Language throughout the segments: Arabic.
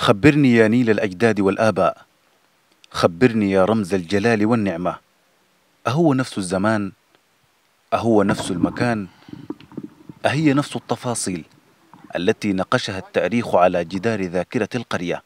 خبرني يا نيل الأجداد والآباء. خبرني يا رمز الجلال والنعمة. أهو نفس الزمان أهو نفس المكان أهي نفس التفاصيل التي نقشها التاريخ على جدار ذاكرة القرية.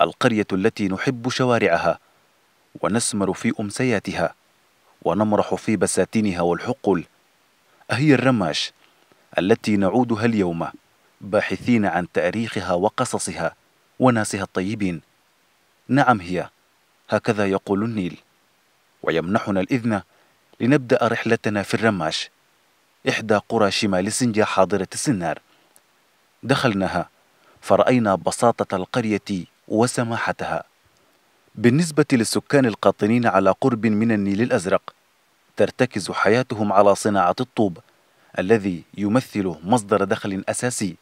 القرية التي نحب شوارعها ونسمر في أمسياتها ونمرح في بساتينها والحقول. أهي الرماش التي نعودها اليوم. باحثين عن تاريخها وقصصها وناسها الطيبين. نعم هي هكذا يقول النيل. ويمنحنا الإذن لنبدأ رحلتنا في الرماش. إحدى قرى شمال سنجا حاضرة السنار. دخلناها فرأينا بساطة القرية وسماحتها. بالنسبة للسكان القاطنين على قرب من النيل الأزرق ترتكز حياتهم على صناعة الطوب الذي يمثل مصدر دخل أساسي.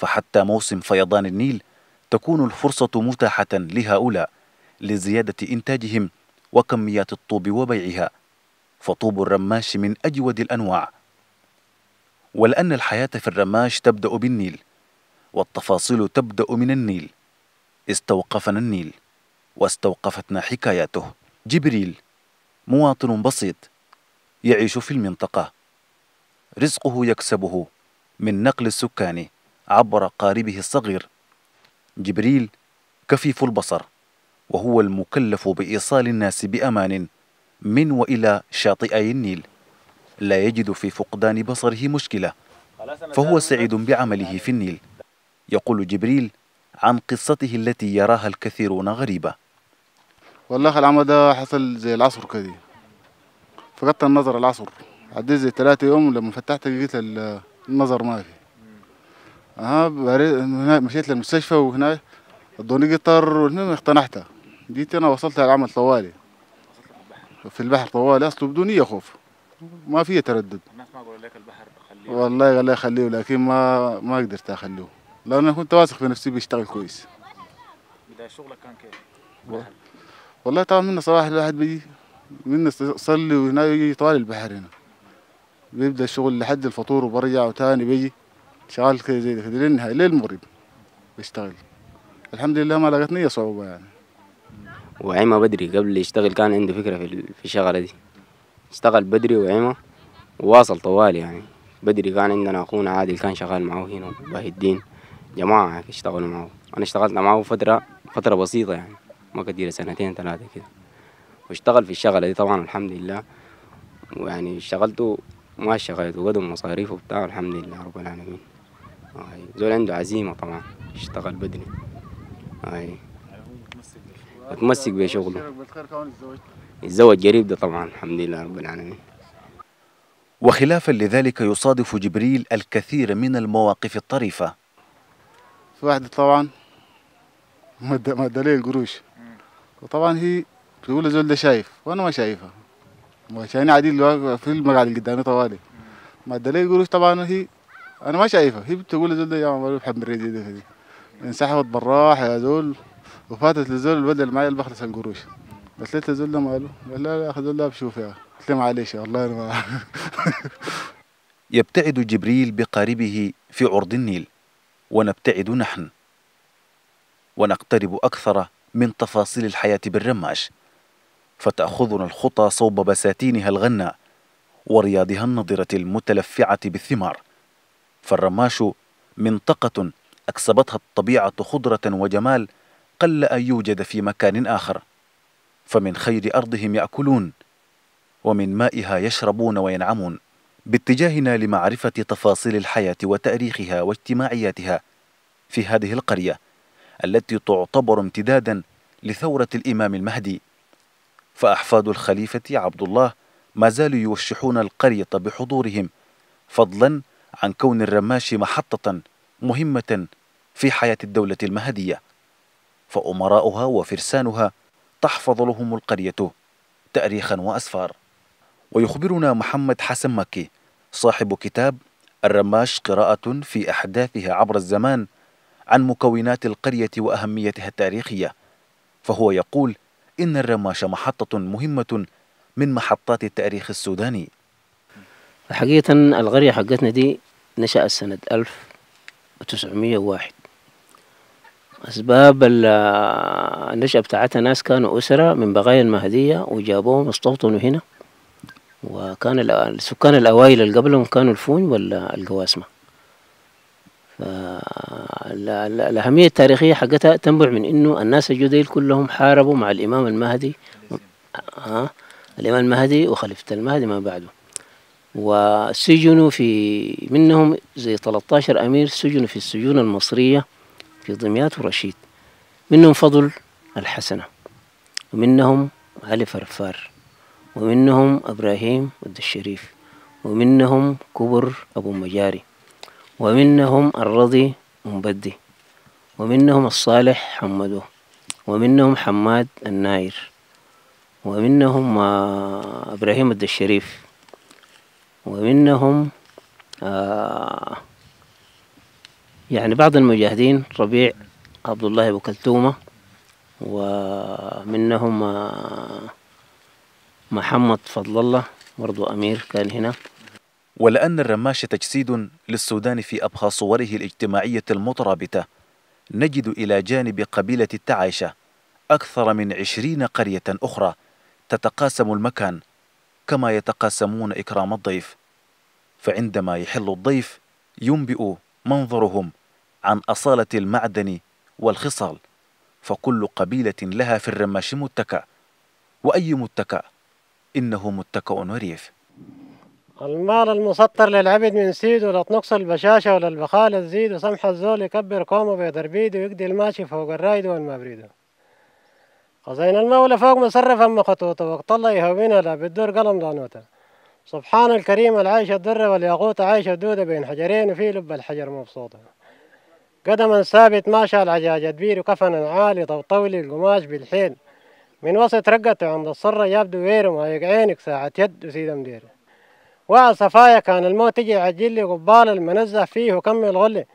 فحتى موسم فيضان النيل تكون الفرصة متاحة لهؤلاء لزيادة إنتاجهم وكميات الطوب وبيعها. فطوب الرماش من أجود الأنواع. ولأن الحياة في الرماش تبدأ بالنيل والتفاصيل تبدأ من النيل. استوقفنا النيل واستوقفتنا حكاياته. جبريل مواطن بسيط يعيش في المنطقة. رزقه يكسبه من نقل السكان. عبر قاربه الصغير. جبريل كفيف البصر وهو المكلف بإيصال الناس بأمان من وإلى شاطئي النيل. لا يجد في فقدان بصره مشكلة فهو سعيد بعمله في النيل. يقول جبريل عن قصته التي يراها الكثيرون غريبة. والله العمى ده حصل زي العصر كده فقدت النظر العصر. عديت زي ثلاثة يوم لما فتحت لقيت النظر ما في. ها مشيت للمستشفى وهنا ادوني قطر والمهم اقتنعتها جيت أنا وصلت العمل طوالي. في البحر طوالي أصله بدون أي خوف. ما في تردد. الناس ما قالوا لك البحر خليه. والله قال لي خليه لكن ما ما قدرت اخليه لأن أنا كنت واثق في نفسي بيشتغل كويس. بداية شغلك كان كيف؟ والله طبعا من صباح الواحد بيجي من يصلي وهنا يجي طوال البحر هنا. بيبدأ الشغل لحد الفطور وبرجع وتاني بيجي. شغال كده زي كده للنهاية ليل مغرب بيشتغل. الحمد لله ما لقيتني أي صعوبة يعني. وعمى بدري قبل يشتغل كان عنده فكرة في في الشغلة دي. اشتغل بدري وعمى وواصل طوال يعني. بدري كان عندنا أخونا عادل كان شغال معه هنا باهي الدين. جماعة هيك اشتغلوا معه. أنا اشتغلت معه فترة فترة بسيطة يعني ما كتير سنتين ثلاثة كده. واشتغل في الشغلة دي طبعا الحمد لله. ويعني اشتغلته ما اشتغلت وقدم مصاريفه بتاعه الحمد لله رب العالمين. هاي زول عنده عزيمة طبعا اشتغل بدري. هاي متمسك بشغله. يتزوج قريب ده طبعا الحمد لله رب العالمين. وخلافا لذلك يصادف جبريل الكثير من المواقف الطريفة. في واحدة طبعا مد مد لي القروش وطبعا هي تقول الزول ده شايف وأنا ما شايفها. ما شايفني عادي واقف في المقعد اللي قدامي طوالي. مد لي القروش طبعا هي أنا ما شايفها هي بتقول الزول ده يا عمر بحب مريدي انسحبت بالراحة يا زول وفاتت للزول الولد اللي معايا اللي بخلص القروش قلت له الزول ده ماله؟ قال لا يا أخي ده بشوف يا. قلت له معلش والله أنا ما يبتعد جبريل بقاربه في عرض النيل. ونبتعد نحن. ونقترب أكثر من تفاصيل الحياة بالرماش. فتأخذنا الخطى صوب بساتينها الغناء ورياضها النضرة المتلفعة بالثمار. فالرماش منطقة أكسبتها الطبيعة خضرة وجمال قل أن يوجد في مكان آخر فمن خير أرضهم يأكلون ومن مائها يشربون وينعمون باتجاهنا لمعرفة تفاصيل الحياة وتاريخها واجتماعياتها في هذه القرية التي تعتبر امتدادا لثورة الإمام المهدي. فأحفاد الخليفة عبد الله ما زالوا يوشحون القرية بحضورهم فضلا عن كون الرماش محطة مهمة في حياة الدولة المهدية فأمراؤها وفرسانها تحفظ لهم القرية تاريخا وأسفار. ويخبرنا محمد حسن مكي صاحب كتاب الرماش قراءة في أحداثها عبر الزمان عن مكونات القرية وأهميتها التاريخية. فهو يقول إن الرماش محطة مهمة من محطات التاريخ السوداني. حقيقة القرية حقتنا دي نشأت سنة 1901 أسباب ال- النشأة بتاعتها ناس كانوا أسرة من بقايا المهدية وجابوهم استوطنوا هنا وكان ال- السكان الأوائل اللي قبلهم كانوا الفوني ولا القواسمة. فالأهمية التاريخية حقتها تنبع من إنه الناس الجديل كلهم حاربوا مع الإمام المهدي. آه الإمام المهدي وخليفة المهدي ما بعده. وسجنوا في منهم زي 13 أمير سجنوا في السجون المصرية في دمياط ورشيد منهم فضل الحسنة ومنهم علي فرفار ومنهم إبراهيم ود الشريف ومنهم كبر أبو مجاري ومنهم الرضي مبدي ومنهم الصالح حمدو ومنهم حماد الناير ومنهم آه، إبراهيم ود الشريف. ومنهم آه يعني بعض المجاهدين ربيع عبد الله أبو كلثومة ومنهم آه، محمد فضل الله برضو أمير كان هنا. ولأن الرماش تجسيد للسودان في أبهى صوره الاجتماعية المترابطة نجد إلى جانب قبيلة التعايشة أكثر من عشرين قرية أخرى تتقاسم المكان كما يتقاسمون إكرام الضيف فعندما يحل الضيف ينبئ منظرهم عن أصالة المعدن والخصال فكل قبيلة لها في الرماش متكأ وأي متكأ؟ إنه متكأ وريف. المال المسطر للعبد من سيد ولا تنقص البشاشة ولا البخالة تزيد وسمح الزول يكبر قومه بيدربيد ويقضي الماشي فوق الرايد والمبريد. خزين المولى فوق مصرف أما خطوطه وقت الله يهونها لا بتدور قلم لانوته سبحان الكريم العايش الدرة والياقوت عايش الدودة بين حجرين وفي لب الحجر مبسوطة. قدما ثابت ماشى العجاج كبير وكفنا عالي طوطولي القماش بالحيل. من وسط رقته عند الصرة يبدو وير ما يقعينك ساعة يد وسيدة مدير وعى صفايا كان الموت يجي يعجل لي قبال المنزه فيه وكمل غلي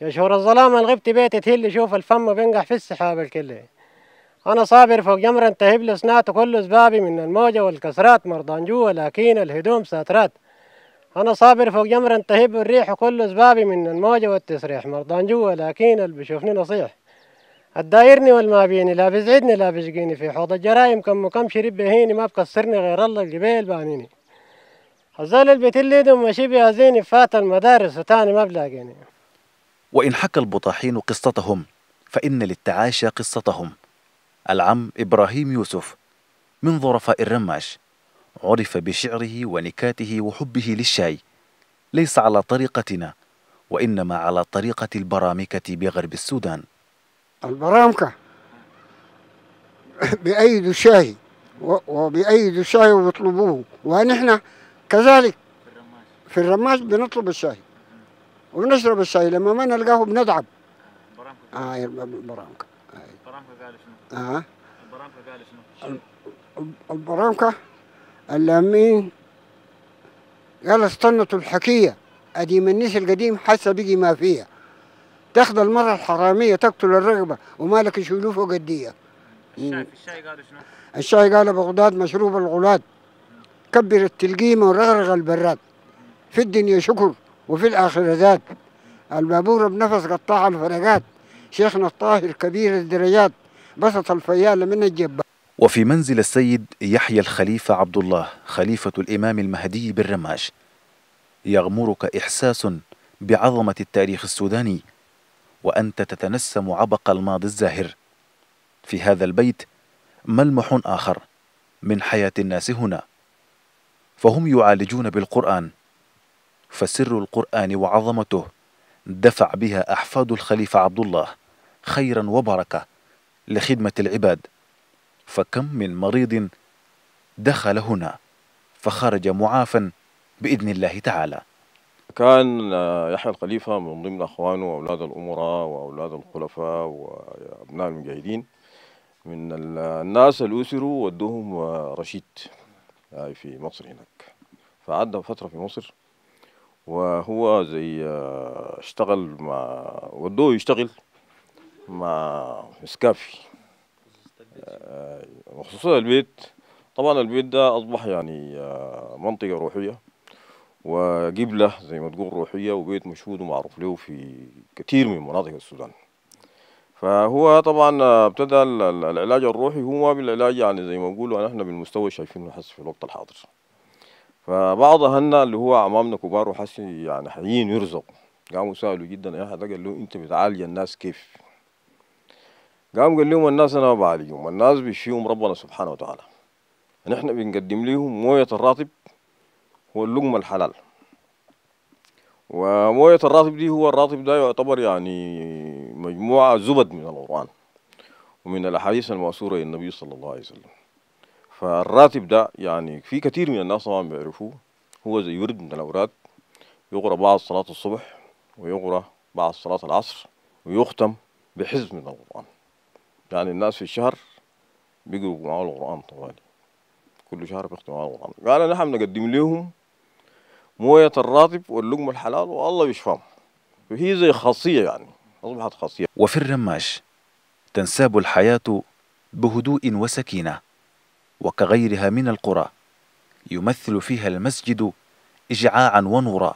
يشهر الظلام الغبت بيتي تهل شوف الفم بينقح في السحاب الكلي أنا صابر فوق جمرة تهب لي كل سبابي من الموجة والكسرات مرضان جوا لكن الهدوم ساترات. أنا صابر فوق جمرة تهب الريح كل سبابي من الموجة والتسريح مرضان جوا لكن اللي بيشوفني نصيح. الدايرني والما بيني لا بيزعدني لا بيشقيني. في حوض الجرايم كم كم شرب بهيني ما بكسرني غير الله الجبال بانيني الزول البيت اللي دم ماشي بيها زيني فات المدارس وتاني ما بلاقيني. وإن حكى البطاحين قصتهم فإن للتعاشى قصتهم. العم إبراهيم يوسف من ظرفاء الرماش. عرف بشعره ونكاته وحبه للشاي. ليس على طريقتنا وإنما على طريقة البرامكة بغرب السودان. البرامكة؟ بأيدوا الشاي وبأيدوا الشاي ويطلبوه. ونحن كذلك في الرماش بنطلب الشاي ونشرب الشاي لما ما نلقاه برامكو آه البرامكة برامكو قال شنو؟ آه. برامكو قال شنو؟ البرامكة اللامين قال استنتوا الحكية. أديم الناس القديم حاسة بقي ما فيها. تاخذ المرة الحرامية تقتل الرقبة ومالك يشيلوه فوق الدية. الشاي قالوا شنو؟ الشاي قال بغداد مشروب الغلاد. كبر التلقيمة ورغرغ البراد. في الدنيا شكر وفي الآخرة ذات البابورة بنفس قطاع الفرقات شيخنا الطاهر كبير الدرجات بسط الفيال من الجبال وفي منزل السيد يحيى الخليفة عبد الله خليفة الإمام المهدي بالرماش. يغمرك إحساس بعظمة التاريخ السوداني وأنت تتنسم عبق الماضي الزاهر. في هذا البيت ملمح آخر من حياة الناس هنا. فهم يعالجون بالقرآن فسر القرآن وعظمته. دفع بها أحفاد الخليفة عبد الله خيرا وبركة لخدمة العباد. فكم من مريض دخل هنا فخرج معافا بإذن الله تعالى. كان آه، يحيى الخليفة من ضمن أخوانه وأولاد الأمراء وأولاد الخلفاء وأبناء المجاهدين. من ال- الناس اللي أسروا ودوهم آه، رشيد آه، في مصر هناك. فعدى فترة في مصر. وهو زي آه، اشتغل مع ودوه يشتغل مع سكافي آه، وخصوصا البيت. طبعا البيت ده أصبح يعني آه، منطقة روحية وقبلة زي ما تقول روحية وبيت مشهود ومعروف له في كثير من مناطق السودان. فهو طبعا ابتدى ال- ال- العلاج الروحي. هو بالعلاج يعني زي ما نقولوا نحن بالمستوى شايفينه حس في الوقت الحاضر. فبعض أهلنا اللي هو عمامنا كبار وحسي يعني حيين يرزقوا. قاموا سألوا جدا يا احد قال له انت بتعالج الناس كيف؟ قام قال لهم الناس أنا ما بعالجهم الناس بيشفيهم ربنا سبحانه وتعالى. نحن بنقدم لهم موية الراتب هو اللقمة الحلال. وموية الراتب دي هو الراتب ده يعتبر يعني مجموعة زبد من القرآن ومن الأحاديث المأثورة للنبي صلى الله عليه وسلم. فالراتب ده يعني في كثير من الناس طبعا بيعرفوه. هو زي ورد من الاوراد يقرأ بعد صلاة الصبح ويقرأ بعد صلاة العصر ويختم بحزب من القرآن. يعني الناس في الشهر بيقروا معاه القرآن طوالي. كل شهر بيختموا معاه القرآن. قال نحن بنقدم لهم موية الراتب واللقمة الحلال والله بيشفاهم. فهي زي خاصية يعني أصبحت خاصية. وفي الرماش تنساب الحياة بهدوء وسكينة. وكغيرها من القرى يمثل فيها المسجد إجعاعا ونورا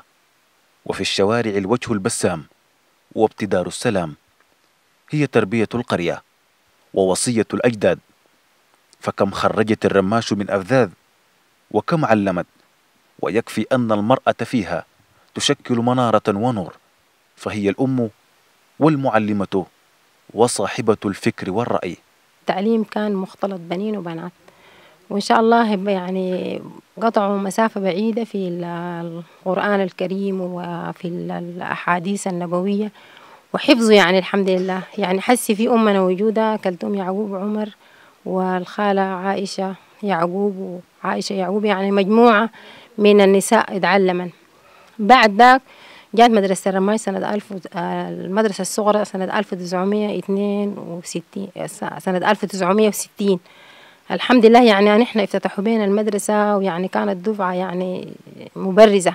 وفي الشوارع الوجه البسام وابتدار السلام هي تربية القرية ووصية الأجداد فكم خرجت الرماش من أفذاذ وكم علمت ويكفي أن المرأة فيها تشكل منارة ونور فهي الأم والمعلمة وصاحبة الفكر والرأي. التعليم كان مختلط بنين وبنات. وإن شاء الله يعني قطعوا مسافة بعيدة في ال- القرآن الكريم وفي ال- الأحاديث النبوية وحفظوا يعني الحمد لله. يعني حسي في أمنا وجودة كلثوم يعقوب عمر والخالة عائشة يعقوب وعائشة يعقوب يعني مجموعة من النساء اتعلمن. بعد ذاك جات مدرسة الرماي سنة ألف المدرسة الصغرى سنة ألف وتسعمية اتنين وستين سنة ألف وتسعمية وستين. الحمد لله يعني نحن افتتحوا بين المدرسة ويعني كانت دفعة يعني مبرزة.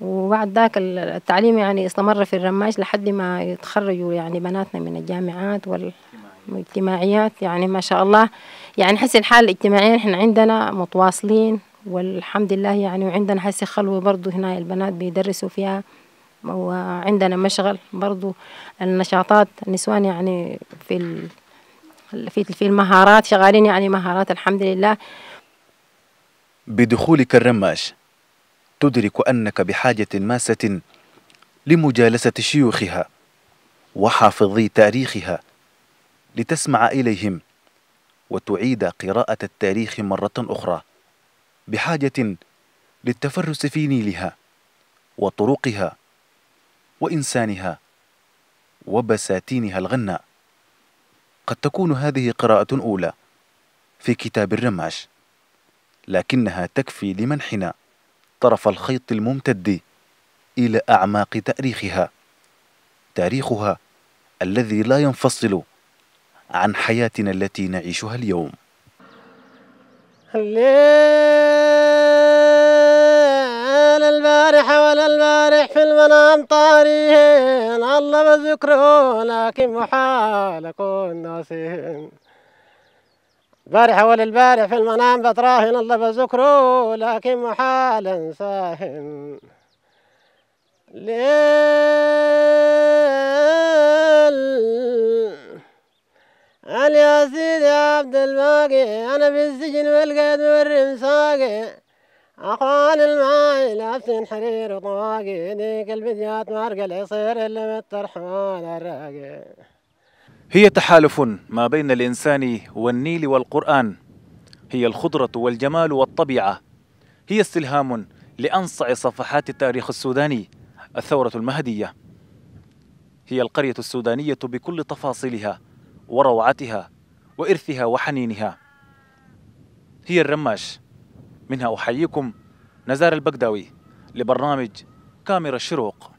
وبعد ذاك ال- التعليم يعني استمر في الرماش لحد ما يتخرجوا يعني بناتنا من الجامعات والاجتماعيات يعني ما شاء الله. يعني حس الحالة الاجتماعية نحن عندنا متواصلين والحمد لله يعني وعندنا حس خلوة برضو هنا البنات بيدرسوا فيها. وعندنا مشغل برضو. النشاطات النسوان يعني في في في المهارات شغالين يعني مهارات الحمد لله. بدخولك الرماش تدرك أنك بحاجة ماسة لمجالسة شيوخها وحافظي تاريخها لتسمع إليهم وتعيد قراءة التاريخ مرة أخرى بحاجة للتفرس في نيلها وطرقها وإنسانها وبساتينها الغناء. قد تكون هذه قراءة أولى في كتاب الرماش لكنها تكفي لمنحنا طرف الخيط الممتد إلى أعماق تأريخها تاريخها الذي لا ينفصل عن حياتنا التي نعيشها اليوم. الليل البارحة ولا البارح في المنام طارين الله بذكره لكن محال أكون ناسين البارحة ولا البارح في المنام بتراهن الله بذكره لكن محال انساهن. ليل. قال يا سيدي عبد الباقي أنا في السجن والقيد والرمساقي. اخوان الماي لابسين حرير وطواقي ديك البديات مارق العصير اللي مترحمان الراقي. هي تحالف ما بين الإنسان والنيل والقرآن. هي الخضرة والجمال والطبيعة. هي استلهام لأنصع صفحات التاريخ السوداني الثورة المهدية. هي القرية السودانية بكل تفاصيلها وروعتها وإرثها وحنينها. هي الرماش. منها أحييكم نزار البغداوي لبرنامج كاميرا الشروق